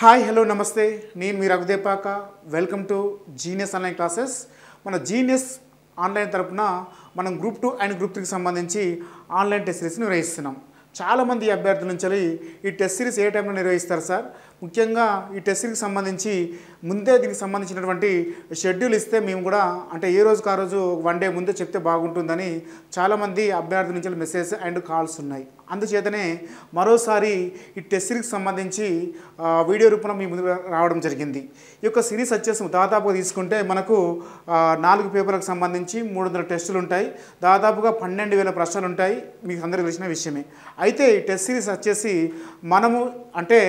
Hi hello నమస్తే. నేను మీ Raghu Depaka welcome to genius online classes మన జీనియస్ ఆన్లైన్ తరపున మనం గ్రూప్ టూ అండ్ గ్రూప్ త్రీకి సంబంధించి ఆన్లైన్ టెస్ట్ సిరీస్ నిర్వహిస్తున్నాం. చాలామంది అభ్యర్థుల నుంచి ఈ టెస్ట్ సిరీస్ ఏ టైంలో నిర్వహిస్తారు సార్ ముఖ్యంగా ఈ టెస్ట్ సిరీస్కి సంబంధించి ముందే దీనికి సంబంధించినటువంటి షెడ్యూల్ ఇస్తే మేము కూడా అంటే ఏ రోజుకి ఆ రోజు వన్ డే ముందే చెప్తే బాగుంటుందని చాలామంది అభ్యర్థుల నుంచి మెసేజ్ అండ్ కాల్స్ ఉన్నాయి. అందుచేతనే మరోసారి ఈ టెస్ట్ సిరీస్కి సంబంధించి వీడియో రూపంలో మీ ముందు రావడం జరిగింది. ఈ యొక్క సిరీస్ వచ్చేసి దాదాపుగా తీసుకుంటే మనకు నాలుగు పేపర్లకు సంబంధించి మూడు వందల టెస్టులు ఉంటాయి. దాదాపుగా పన్నెండు వేల ప్రశ్నలు ఉంటాయి. మీకు అందరికీ తెలిసిన విషయమే. అయితే ఈ టెస్ట్ సిరీస్ వచ్చేసి మనము అంటే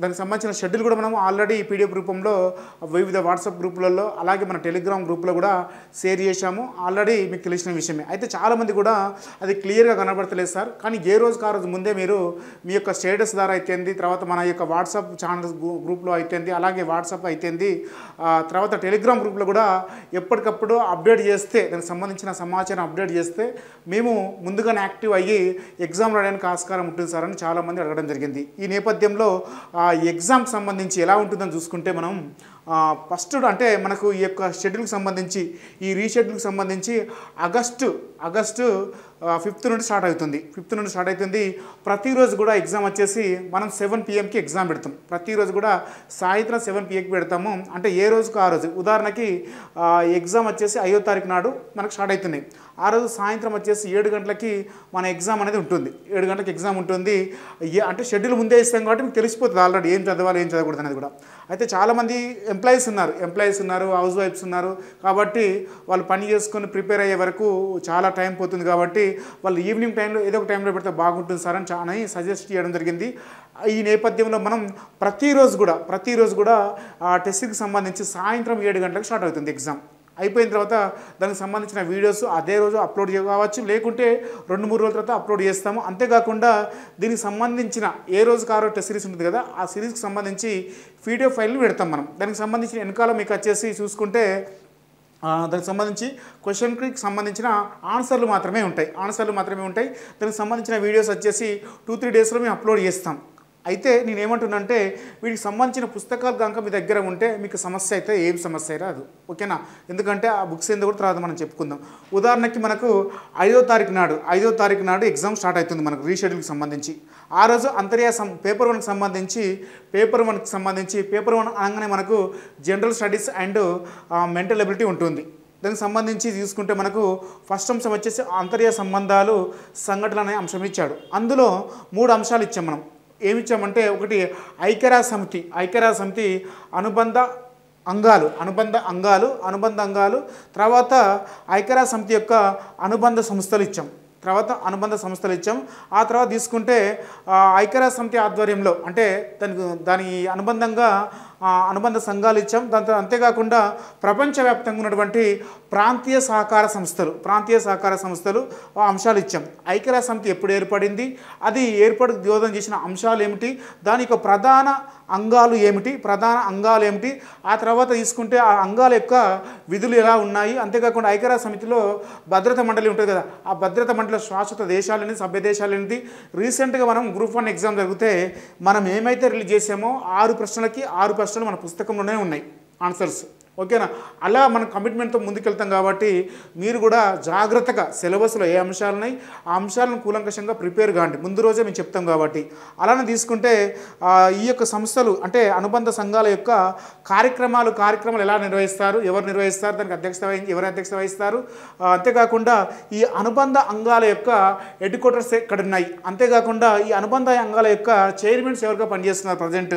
దానికి సంబంధించిన షెడ్యూల్ కూడా మనం ఆల్రెడీ పీడిఎఫ్ రూపంలో వివిధ వాట్సాప్ గ్రూపులలో అలాగే మన టెలిగ్రామ్ గ్రూప్లో కూడా షేర్ చేశాము. ఆల్రెడీ మీకు తెలిసిన విషయమే. అయితే చాలామంది కూడా అది క్లియర్గా కనబడతలేదు సార్. కానీ ఏ రోజుకి ఆ రోజు ముందే మీరు మీ యొక్క స్టేటస్ ద్వారా అయితేంది తర్వాత మన యొక్క వాట్సాప్ ఛానల్స్ గ్రూప్లో అయితేంది అలాగే వాట్సాప్ అయితేంది తర్వాత టెలిగ్రామ్ గ్రూప్లో కూడా ఎప్పటికప్పుడు అప్డేట్ చేస్తే దానికి సంబంధించిన సమాచారం అప్డేట్ చేస్తే మేము ముందుగానే యాక్టివ్ అయ్యి ఎగ్జామ్ రాయడానికి ఆస్కారం ఉంటుంది సార్ అని చాలామంది అడగడం జరిగింది. ఈ నేపథ్యంలో ఆ ఎగ్జామ్కి సంబంధించి ఎలా ఉంటుందని చూసుకుంటే మనం ఫస్ట్ అంటే మనకు ఈ యొక్క షెడ్యూల్కి సంబంధించి ఈ రీషెడ్యూల్కి సంబంధించి ఆగస్టు ఆగస్టు ఫిఫ్త్ నుండి స్టార్ట్ అవుతుంది. ఫిఫ్త్ నుండి స్టార్ట్ అవుతుంది. ప్రతిరోజు కూడా ఎగ్జామ్ వచ్చేసి మనం సెవెన్ పిఎంకి ఎగ్జామ్ పెడతాం. ప్రతిరోజు కూడా సాయంత్రం సెవెన్ పిఎంకి పెడతాము. అంటే ఏ రోజుకు ఆ రోజు? ఉదాహరణకి ఎగ్జామ్ వచ్చేసి ఐదో తారీఖు నాడు మనకు స్టార్ట్ అవుతుంది. ఆ రోజు సాయంత్రం వచ్చేసి ఏడు గంటలకి మన ఎగ్జామ్ అనేది ఉంటుంది. ఏడు గంటలకు ఎగ్జామ్ ఉంటుంది. అంటే షెడ్యూల్ ముందే ఇస్తాం కాబట్టి మీకు తెలిసిపోతుంది ఆల్రెడీ ఏం చదవాలి ఏం చదవకూడదు అనేది కూడా. అయితే చాలామంది ఎంప్లాయీస్ ఉన్నారు. ఎంప్లాయీస్ ఉన్నారు హౌస్ వైఫ్స్ ఉన్నారు. కాబట్టి వాళ్ళు పని చేసుకొని ప్రిపేర్ అయ్యే వరకు చాలా టైం పోతుంది కాబట్టి వాళ్ళు ఈవినింగ్ టైంలో ఏదో ఒక టైంలో పెడితే బాగుంటుంది సార్ అని చాలా సజెస్ట్ చేయడం జరిగింది. ఈ నేపథ్యంలో మనం ప్రతిరోజు కూడా ప్రతిరోజు కూడా ఆ టెస్ట్కి సంబంధించి సాయంత్రం ఏడు గంటలకు స్టార్ట్ అవుతుంది ఎగ్జామ్. అయిపోయిన తర్వాత దానికి సంబంధించిన వీడియోస్ అదే రోజు అప్లోడ్ కావచ్చు లేకుంటే రెండు మూడు రోజుల తర్వాత అప్లోడ్ చేస్తాము. అంతేకాకుండా దీనికి సంబంధించిన ఏ రోజు కారో రోజు టెస్ట్ సిరీస్ ఉంటుంది కదా ఆ సిరీస్కి సంబంధించి వీడియో ఫైల్ని పెడతాం మనం. దానికి సంబంధించిన వెనకాల మీకు వచ్చేసి చూసుకుంటే దానికి సంబంధించి క్వశ్చన్కి సంబంధించిన ఆన్సర్లు మాత్రమే ఉంటాయి. ఆన్సర్లు మాత్రమే ఉంటాయి. దానికి సంబంధించిన వీడియోస్ వచ్చేసి టూ త్రీ డేస్లో మేము అప్లోడ్ చేస్తాం. అయితే నేను వీటికి సంబంధించిన పుస్తకాలు కనుక మీ దగ్గర ఉంటే మీకు సమస్య అయితే ఏం సమస్య రాదు. ఓకేనా? ఎందుకంటే ఆ బుక్స్ ఏందో కూడా తర్వాత మనం చెప్పుకుందాం. ఉదాహరణకి మనకు ఐదో తారీఖు నాడు ఐదో తారీఖు నాడు ఎగ్జామ్ స్టార్ట్ అవుతుంది మనకు రీషెడ్యూల్కి సంబంధించి. ఆ రోజు అంతర్యా సం పేపర్ వన్కి సంబంధించి పేపర్ వన్కి సంబంధించి పేపర్ వన్ అనగానే మనకు general studies and mental ability ఉంటుంది. దానికి సంబంధించి తీసుకుంటే మనకు ఫస్ట్ అంశం వచ్చేసి అంతర్య సంబంధాలు సంఘటనలు అనే అంశం ఇచ్చాడు. అందులో మూడు అంశాలు ఇచ్చాం మనం. ఏమి ఇచ్చామంటే ఒకటి ఐక్యరాజ్య సమితి. ఐక్యరాజ్య సమితి అనుబంధ అంగాలు అనుబంధ అంగాలు అనుబంధ అంగాలు. తర్వాత ఐక్యరాజ్య సమితి యొక్క అనుబంధ సంస్థలు ఇచ్చాం. తర్వాత అనుబంధ సంస్థలు ఇచ్చాం. ఆ తర్వాత తీసుకుంటే ఆ, ఐక్యరాజ్య సమితి ఆధ్వర్యంలో అంటే దానికి దాని అనుబంధంగా అనుబంధ సంఘాలు ఇచ్చాం. దాంతో అంతేకాకుండా ప్రపంచవ్యాప్తంగా ఉన్నటువంటి ప్రాంతీయ సహకార సంస్థలు ప్రాంతీయ సహకార సంస్థలు ఆ అంశాలు ఇచ్చాం. ఐక్యరాజ్య సమితి ఎప్పుడు ఏర్పడింది? అది ఏర్పడి దోదం చేసిన అంశాలు ఏమిటి? దాని యొక్క ప్రధాన అంగాలు ఏమిటి? ప్రధాన అంగాలు ఏమిటి? ఆ తర్వాత తీసుకుంటే ఆ అంగాల యొక్క విధులు ఎలా ఉన్నాయి? అంతేకాకుండా ఐక్యరాజ్య సమితిలో భద్రత మండలి ఉంటుంది కదా ఆ భద్రత మండలి శాశ్వత దేశాలని సభ్య దేశాలనేది రీసెంట్గా మనం గ్రూప్ వన్ ఎగ్జామ్ జరిగితే మనం ఏమైతే రిలీజ్ చేసామో ఆరు ప్రశ్నలకి ఆరు ప్రశ్న ప్రశ్నలు మన పుస్తకంలోనే ఉన్నాయి. ఆన్సర్స్ ఓకేనా? అలా మనం కమిట్మెంట్తో ముందుకెళ్తాం కాబట్టి మీరు కూడా జాగ్రత్తగా సిలబస్లో ఏ అంశాలున్నాయి ఆ అంశాలను కూలంకషంగా ప్రిపేర్ కాండి. ముందు రోజే మేము చెప్తాం కాబట్టి. అలానే తీసుకుంటే ఈ యొక్క సంస్థలు అంటే అనుబంధ సంఘాల యొక్క కార్యక్రమాలు కార్యక్రమాలు ఎలా నిర్వహిస్తారు ఎవరు నిర్వహిస్తారు దానికి అధ్యక్షత వహి ఎవరు అధ్యక్షత వహిస్తారు అంతేకాకుండా ఈ అనుబంధ అంగాల యొక్క హెడ్ క్వార్టర్స్ ఎక్కడ ఉన్నాయి అంతేకాకుండా ఈ అనుబంధ అంగాల యొక్క చైర్మన్స్ ఎవరిగా పనిచేస్తున్నారు ప్రజెంట్?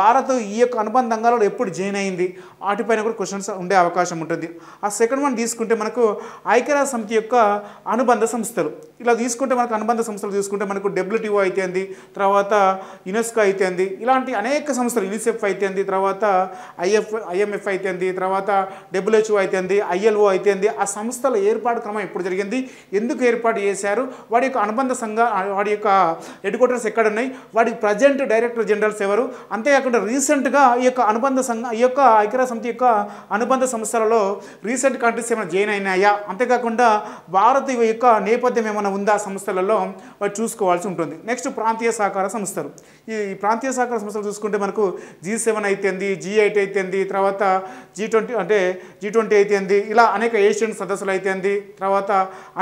భారత్ ఈ యొక్క అనుబంధ అంగాలలో ఎప్పుడు జాయిన్ అయింది? వాటిపైన కూడా క్వశ్చన్స్ ఉండే అవకాశం ఉంటుంది. ఆ సెకండ్ వన్ తీసుకుంటే మనకు ఐక్యరాజ్య సమితి యొక్క అనుబంధ సంస్థలు. ఇలా తీసుకుంటే మనకు అనుబంధ సంస్థలు తీసుకుంటే మనకు డబ్ల్యూటీఓ అయితేంది తర్వాత యునెస్కో అయితేంది ఇలాంటి అనేక సంస్థలు యూనిసెఫ్ అయితేంది తర్వాత ఐఎఫ్ ఐఎంఎఫ్ అయితేంది తర్వాత డబ్ల్యూహెచ్ఓ అయితేంది ఐఎల్ఓ అయితేంది ఆ సంస్థల ఏర్పాటు క్రమం ఎప్పుడు జరిగింది? ఎందుకు ఏర్పాటు చేశారు? వాడి యొక్క అనుబంధ సంఘ వాడి యొక్క హెడ్ క్వార్టర్స్ ఎక్కడ ఉన్నాయి వాడి ప్రజెంట్ డైరెక్టర్ జనరల్స్ ఎవరు? అంతేకాకుండా రీసెంట్గా ఈ యొక్క అనుబంధ సంఘ ఈ యొక్క ఐక్యరాజ్య సమితి యొక్క అనుబంధ సంస్థలలో రీసెంట్ కంట్రీస్ ఏమైనా జాయిన్ అయినాయా? అంతేకాకుండా భారత్ యొక్క నేపథ్యం ఏమైనా ఉందా సంస్థలలో? చూసుకోవాల్సి ఉంటుంది. నెక్స్ట్ ప్రాంతీయ సహకార సంస్థలు. ఈ ప్రాంతీయ సహకార సంస్థలు చూసుకుంటే మనకు జీ సెవెన్ అయితేంది జీ ఎయిట్ అయితేంది తర్వాత జీ ట్వంటీ అంటే జీ ట్వంటీ అయితేంది ఇలా అనేక ఏషియన్ సదస్సులు అయితేంది తర్వాత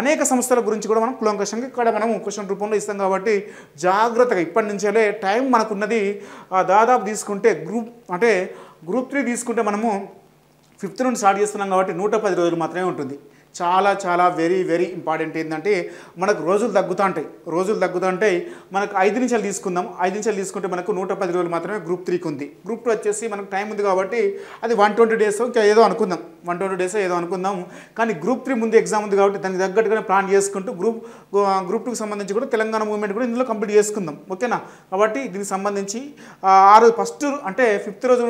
అనేక సంస్థల గురించి కూడా మనం కులంకషంగా ఇక్కడ మనం క్వశ్చన్ రూపంలో ఇస్తాం కాబట్టి జాగ్రత్తగా ఇప్పటి నుంచే టైం మనకున్నది దాదాపు తీసుకుంటే గ్రూప్ అంటే గ్రూప్ త్రీ తీసుకుంటే మనము ఫిఫ్త్ నుండి స్టార్ట్ చేస్తున్నాం కాబట్టి నూట పది రోజులు మాత్రమే ఉంటుంది. చాలా చాలా వెరీ వెరీ ఇంపార్టెంట్ ఏంటంటే మనకు రోజులు తగ్గుతూ ఉంటాయి రోజులు తగ్గుతూ ఉంటాయి మనకు ఐదు నిమిషాలు తీసుకుందాం. ఐదు నిమిషాలు తీసుకుంటే మనకు నూట పది రోజులు మాత్రమే గ్రూప్ త్రీకి ఉంది గ్రూప్ టూ వచ్చేసి మనకు టైం ఉంది కాబట్టి అది వన్ ట్వంటీ డేస్ ఏదో అనుకుందాం. వన్ ట్వంటీ డేస్ ఏదో అనుకుందాం. కానీ గ్రూప్ త్రీ ముందు ఎగ్జామ్ ఉంది కాబట్టి దానికి తగ్గట్టుగానే ప్లాన్ చేసుకుంటూ గ్రూప్ గ్రూప్ టూకి సంబంధించి కూడా తెలంగాణ మూవ్మెంట్ కూడా ఇందులో కంప్లీట్ చేసుకుందాం. ఓకేనా? కాబట్టి దీనికి సంబంధించి ఆ రోజు ఫస్ట్ అంటే ఫిఫ్త్ రోజు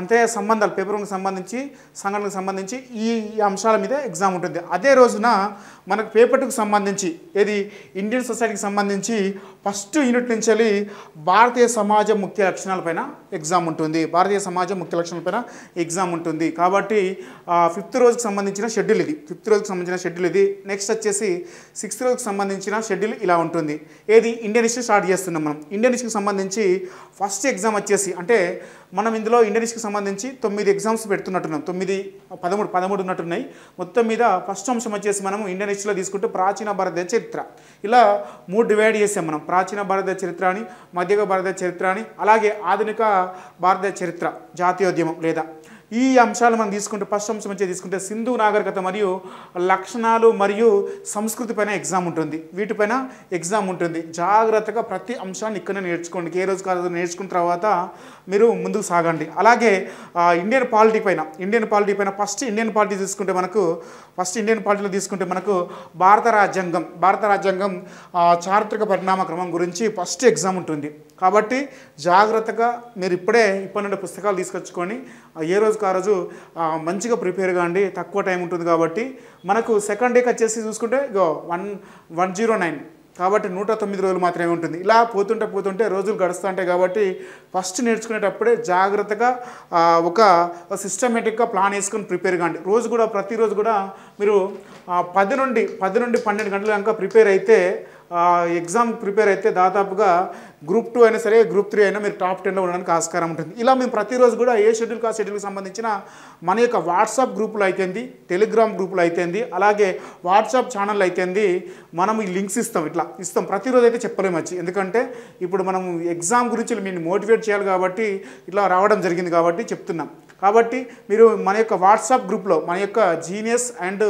అంతే సంబంధాలు పేపర్ సంబంధించి సంఘటనకు సంబంధించి ఈ అంశాల మీద ఎగ్జామ్ ఉంటుంది. అదే రోజున మనకు పేపర్కు సంబంధించి ఏది ఇండియన్ సొసైటీకి సంబంధించి ఫస్ట్ యూనిట్ నుంచి వెళ్ళి భారతీయ సమాజం ముఖ్య లక్షణాలపైన ఎగ్జామ్ ఉంటుంది. భారతీయ సమాజం ముఖ్య లక్షణాలపైన ఎగ్జామ్ ఉంటుంది. కాబట్టి ఫిఫ్త్ రోజుకి సంబంధించిన షెడ్యూల్ ఇది. ఫిఫ్త్ రోజుకి సంబంధించిన షెడ్యూల్ ఇది. నెక్స్ట్ వచ్చేసి సిక్స్త్ రోజుకి సంబంధించిన షెడ్యూల్ ఇలా ఉంటుంది. ఏది? ఇండియన్ హిస్టరీ స్టార్ట్ చేస్తున్నాం మనం. ఇండియన్ హిస్టరీకి సంబంధించి ఫస్ట్ ఎగ్జామ్ వచ్చేసి అంటే మనం ఇందులో ఇండియన్ హిస్టరీకి సంబంధించి తొమ్మిది ఎగ్జామ్స్ పెడుతున్నట్టున్నాం. తొమ్మిది పదమూడు పదమూడు ఉన్నట్టున్నాయి. మొత్తం మీద ఫస్ట్ అంశం వచ్చేసి మనం ఇండియన్ హిస్టరీలో తీసుకుంటే ప్రాచీన భారత చరిత్ర. ఇలా మూడు డివైడ్ చేసాం మనం. ప్రాచీన భారత చరిత్ర అని మధ్యగ భారత చరిత్ర అని అలాగే ఆధునిక భారత చరిత్ర జాతీయోద్యమం లేదా ఈ అంశాలు మనం తీసుకుంటే ఫస్ట్ అంశం వచ్చి తీసుకుంటే సింధు నాగరికత మరియు లక్షణాలు మరియు సంస్కృతి పైన ఎగ్జామ్ ఉంటుంది. వీటిపైన ఎగ్జామ్ ఉంటుంది. జాగ్రత్తగా ప్రతి అంశాన్ని ఇక్కడనే నేర్చుకోండి. ఏ రోజు కాదు నేర్చుకున్న తర్వాత మీరు ముందుకు సాగండి. అలాగే ఇండియన్ పాలిటీ పైన ఇండియన్ పాలిటీ పైన ఫస్ట్ ఇండియన్ పాలిటీ తీసుకుంటే మనకు ఫస్ట్ ఇండియన్ పాలిటీలో తీసుకుంటే మనకు భారత రాజ్యాంగం భారత రాజ్యాంగం చారిత్రక పరిణామ క్రమం గురించి ఫస్ట్ ఎగ్జామ్ ఉంటుంది. కాబట్టి జాగ్రత్తగా మీరు ఇప్పుడే ఇప్పటి నుండి పుస్తకాలు తీసుకొచ్చుకొని ఏ రోజు రోజుకి ఆ రోజు మంచిగా ప్రిపేర్ కాండి తక్కువ టైం ఉంటుంది కాబట్టి మనకు సెకండ్ డేకి వచ్చేసి చూసుకుంటే ఇగో వన్ వన్ జీరో నైన్ కాబట్టి నూట తొమ్మిది రోజులు మాత్రమే ఉంటుంది. ఇలా పోతుంటే పోతుంటే రోజులు గడుస్తూ ఉంటాయి కాబట్టి ఫస్ట్ నేర్చుకునేటప్పుడే జాగ్రత్తగా ఒక సిస్టమేటిక్గా ప్లాన్ వేసుకొని ప్రిపేర్ కాండి రోజు కూడా ప్రతిరోజు కూడా మీరు పది నుండి పది నుండి పన్నెండు గంటల కనుక ప్రిపేర్ అయితే ఎగ్జామ్ ప్రిపేర్ అయితే దాదాపుగా గ్రూప్ టూ అయినా సరే గ్రూప్ త్రీ అయినా మీరు టాప్ టెన్లో ఉండడానికి ఆస్కారం ఉంటుంది. ఇలా మేము ప్రతిరోజు కూడా ఏ షెడ్యూల్ కా షెడ్యూల్కి సంబంధించిన మన యొక్క వాట్సాప్ గ్రూపులు అయితేంది టెలిగ్రామ్ గ్రూపులు అయితేంది అలాగే వాట్సాప్ ఛానల్ అయితేంది మనం ఈ లింక్స్ ఇస్తాం ఇట్లా ఇస్తాం. ప్రతిరోజు అయితే చెప్పలేము వచ్చి ఎందుకంటే ఇప్పుడు మనం ఎగ్జామ్ గురించి మేము మోటివేట్ చేయాలి కాబట్టి ఇట్లా రావడం జరిగింది కాబట్టి చెప్తున్నాం. కాబట్టి మీరు మన యొక్క వాట్సాప్ గ్రూప్లో మన యొక్క జీనియస్ అండ్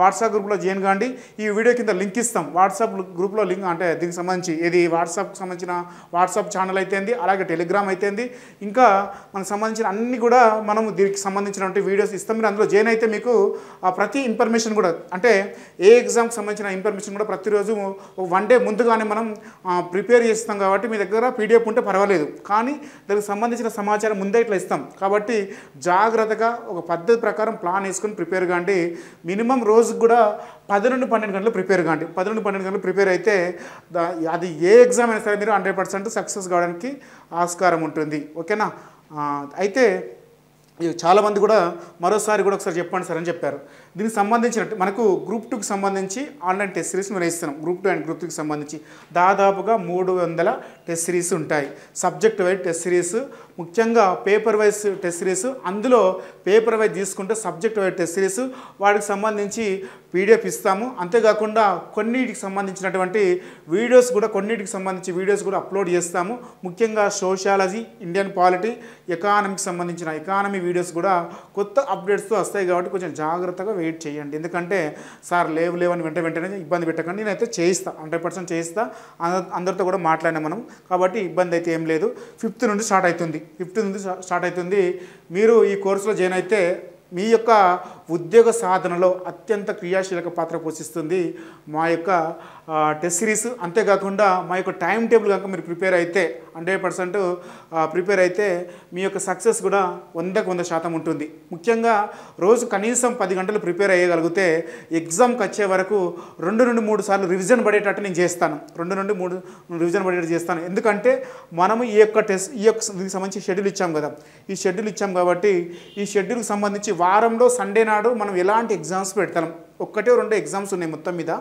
వాట్సాప్ గ్రూప్లో జాయిన్ కాండి. ఈ వీడియో కింద లింక్ ఇస్తాం. వాట్సాప్ గ్రూప్లో లింక్ అంటే దీనికి సంబంధించి ఇది వాట్సాప్కి సంబంధించిన వాట్సాప్ ఛానల్ అయితేంది అలాగే టెలిగ్రామ్ అయితేంది ఇంకా మనకు సంబంధించిన అన్ని కూడా మనం దీనికి సంబంధించినటువంటి వీడియోస్ ఇస్తాం. మీరు అందులో జాయిన్ అయితే మీకు ప్రతి ఇన్ఫర్మేషన్ కూడా అంటే ఏ ఎగ్జామ్కి సంబంధించిన ఇన్ఫర్మేషన్ కూడా ప్రతిరోజు వన్ డే ముందుగానే మనం ప్రిపేర్ చేస్తాం కాబట్టి మీ దగ్గర పీడిఎఫ్ ఉంటే పర్వాలేదు. కానీ దానికి సంబంధించిన సమాచారం ముందే ఇట్లా ఇస్తాం. కాబట్టి జాగ్రత్తగా ఒక పద్ధతి ప్రకారం ప్లాన్ వేసుకొని ప్రిపేర్ కాండి మినిమం రోజుకు కూడా పది నుండి పన్నెండు గంటలు ప్రిపేర్ కాండి పది నుండి పన్నెండు గంటలు ప్రిపేర్ అయితే అది ఏ ఎగ్జామ్ అయినా సరే మీరు హండ్రెడ్ పర్సెంట్ సక్సెస్ కావడానికి ఆస్కారం ఉంటుంది. ఓకేనా అయితే చాలామంది కూడా మరోసారి కూడా ఒకసారి చెప్పండి సార్ అని చెప్పారు. దీనికి సంబంధించినట్టు మనకు గ్రూప్ టూకి సంబంధించి ఆన్లైన్ టెస్ట్ సిరీస్ మేము ఇస్తున్నాం గ్రూప్ టూ అండ్ గ్రూప్ త్రీకి సంబంధించి దాదాపుగా మూడు వందల టెస్ట్ సిరీస్ ఉంటాయి. సబ్జెక్ట్ వైజ్ టెస్ట్ సిరీస్ ముఖ్యంగా పేపర్ వైజ్ టెస్ట్ సిరీస్ అందులో పేపర్ వైజ్ తీసుకుంటే సబ్జెక్ట్ వైజ్ టెస్ట్ సిరీస్ వాటికి సంబంధించి పీడిఎఫ్ ఇస్తాము. అంతేకాకుండా కొన్నిటికి సంబంధించినటువంటి వీడియోస్ కూడా కొన్నిటికి సంబంధించి వీడియోస్ కూడా అప్లోడ్ చేస్తాము. ముఖ్యంగా సోషాలజీ ఇండియన్ పాలిటీ ఎకానమీకి సంబంధించిన ఎకానమీ వీడియోస్ కూడా కొత్త అప్డేట్స్తో వస్తాయి కాబట్టి కొంచెం జాగ్రత్తగా వెయిట్ చేయండి. ఎందుకంటే సార్ లేవు లేవని వెంట వెంటనే ఇబ్బంది పెట్టకండి. నేనైతే చేయిస్తా హండ్రెడ్ పర్సెంట్ చేయిస్తా. అందరితో కూడా మాట్లాడినా మనం. కాబట్టి ఇబ్బంది అయితే ఏం లేదు. ఫిఫ్త్ నుండి స్టార్ట్ అవుతుంది. ఫిఫ్త్ నుండి స్టార్ట్ అవుతుంది. మీరు ఈ కోర్సులో జాయిన్ అయితే మీ యొక్క ఉద్యోగ సాధనలో అత్యంత క్రియాశీలక పాత్ర పోషిస్తుంది. మా యొక్క టెస్ట్ సిరీస్ అంతేకాకుండా మా యొక్క టైం టేబుల్ కనుక మీరు ప్రిపేర్ అయితే హండ్రెడ్ పర్సెంట్ ప్రిపేర్ అయితే మీ యొక్క సక్సెస్ కూడా వందకు వంద శాతం ఉంటుంది. ముఖ్యంగా రోజు కనీసం పది గంటలు ప్రిపేర్ అయ్యగలిగితే ఎగ్జామ్కి వచ్చే వరకు రెండు నుండి మూడు సార్లు రివిజన్ పడేటట్టు నేను చేస్తాను. రెండు నుండి మూడు రివిజన్ పడేటట్టు చేస్తాను. ఎందుకంటే మనము ఈ యొక్క టెస్ట్ ఈ యొక్క దీనికి సంబంధించి షెడ్యూల్ ఇచ్చాం కదా. ఈ షెడ్యూల్ ఇచ్చాం కాబట్టి ఈ షెడ్యూల్కి సంబంధించి వారంలో సండే నాడు నాడు మనం ఎలాంటి ఎగ్జామ్స్ పెడతాం? ఒక్కటే రెండు ఎగ్జామ్స్ ఉన్నాయి మొత్తం మీద.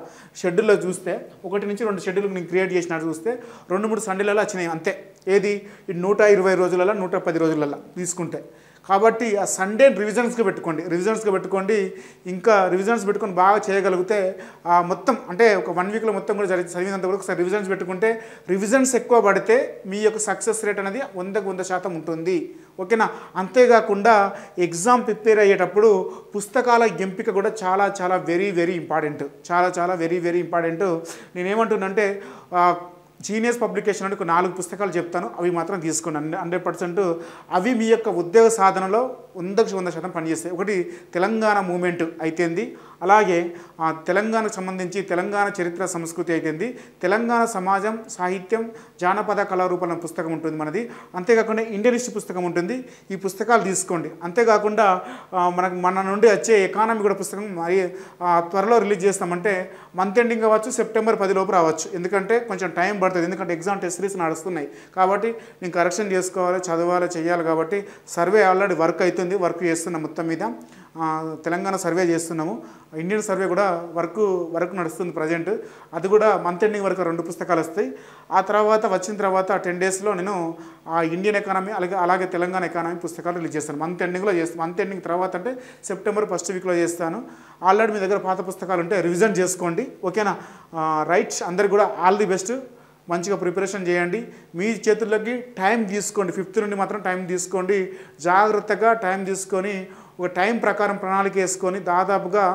షెడ్యూల్లో చూస్తే ఒకటి నుంచి రెండు షెడ్యూల్ నేను క్రియేట్ చేసినట్టు చూస్తే రెండు మూడు సండేలలో వచ్చినాయి అంతే. ఏది? ఈ నూట ఇరవై రోజులలో నూట పది రోజులలో తీసుకుంటే. కాబట్టి ఆ సండే రివిజన్స్గా పెట్టుకోండి. రివిజన్స్గా పెట్టుకోండి. ఇంకా రివిజన్స్ పెట్టుకొని బాగా చేయగలిగితే ఆ మొత్తం అంటే ఒక వన్ వీక్లో మొత్తం కూడా జరిగి చదివినంత కూడా ఒకసారి రివిజన్స్ పెట్టుకుంటే రివిజన్స్ ఎక్కువ పడితే మీ యొక్క సక్సెస్ రేట్ అనేది వందకు వంద శాతం ఉంటుంది. ఓకేనా? అంతేకాకుండా ఎగ్జామ్ ప్రిపేర్ అయ్యేటప్పుడు పుస్తకాల ఎంపిక కూడా చాలా చాలా వెరీ వెరీ ఇంపార్టెంట్. చాలా చాలా వెరీ వెరీ ఇంపార్టెంట్. నేనేమంటున్నంటే జీనియస్ పబ్లికేషన్ అంటే నాలుగు పుస్తకాలు చెప్తాను. అవి మాత్రం తీసుకోండి. హండ్రెడ్ పర్సెంట్ అవి మీ యొక్క ఉద్యోగ సాధనలో వందకు వంద శాతం పనిచేస్తాయి. ఒకటి తెలంగాణ మూమెంట్ అయితేంది. అలాగే ఆ, తెలంగాణకు సంబంధించి తెలంగాణ చరిత్ర సంస్కృతి అయితేంది. తెలంగాణ సమాజం సాహిత్యం జానపద కళారూపాల పుస్తకం ఉంటుంది మనది. అంతేకాకుండా ఇండియనిస్ట్ పుస్తకం ఉంటుంది. ఈ పుస్తకాలు తీసుకోండి. అంతేకాకుండా మనకు మన నుండి వచ్చే ఎకానమీ కూడా పుస్తకం మరి ఆ, త్వరలో రిలీజ్ చేస్తామంటే మంత్ ఎండింగ్ అవ్వచ్చు సెప్టెంబర్ పది లోపు రావచ్చు. ఎందుకంటే కొంచెం టైం పడుతుంది. ఎందుకంటే ఎగ్జామ్ టెస్ట్ సిరీస్ నడుస్తున్నాయి. కాబట్టి నేను కరెక్షన్ చేసుకోవాలి చదవాలి చేయాలి కాబట్టి సర్వే ఆల్రెడీ వర్క్ అవుతుంది. వర్క్ చేస్తున్నాం మొత్తం మీద. తెలంగాణ సర్వే చేస్తున్నాము. ఇండియన్ సర్వే కూడా వర్క్ వర్క్ నడుస్తుంది ప్రజెంట్. అది కూడా మంత్ ఎండింగ్ వరకు రెండు పుస్తకాలు వస్తాయి. ఆ తర్వాత వచ్చిన తర్వాత టెన్ డేస్లో నేను ఆ ఇండియన్ ఎకానమీ అలాగే అలాగే తెలంగాణ ఎకానమీ పుస్తకాలు రిలీజ్ చేస్తాను. మంత్ ఎండింగ్లో చేస్తాను మంత్ ఎండింగ్ తర్వాత అంటే సెప్టెంబర్ ఫస్ట్ వీక్లో చేస్తాను. ఆల్రెడీ మీ దగ్గర పాత పుస్తకాలు ఉంటే రివిజన్ చేసుకోండి. ఓకేనా? రైట్ అందరికి కూడా ఆల్ ది బెస్ట్. మంచిగా ప్రిపరేషన్ చేయండి. మీ చేతుల్లోకి టైం తీసుకోండి. ఫిఫ్త్ నుండి మాత్రం టైం తీసుకోండి. జాగ్రత్తగా టైం తీసుకొని ఒక టైం ప్రకారం ప్రణాళిక వేసుకొని దాదాపుగా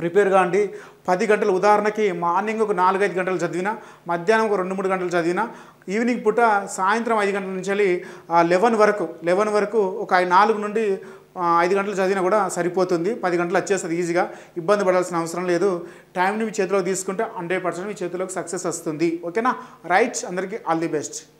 ప్రిపేర్ కాండి పది గంటలు ఉదాహరణకి మార్నింగ్ ఒక నాలుగైదు గంటలు చదివినా మధ్యాహ్నం ఒక రెండు మూడు గంటలు చదివినా ఈవినింగ్ పూట సాయంత్రం ఐదు గంటల నుంచి వెళ్ళి లెవెన్ వరకు లెవెన్ వరకు ఒక నాలుగు నుండి ఐదు గంటలు చదివినా కూడా సరిపోతుంది. పది గంటలు వచ్చేస్తుంది ఈజీగా. ఇబ్బంది పడాల్సిన అవసరం లేదు. టైంని మీ చేతిలోకి తీసుకుంటే హండ్రెడ్ పర్సెంట్ మీ చేతిలోకి సక్సెస్ వస్తుంది. ఓకేనా? రైట్స్ అందరికీ ఆల్ ది బెస్ట్.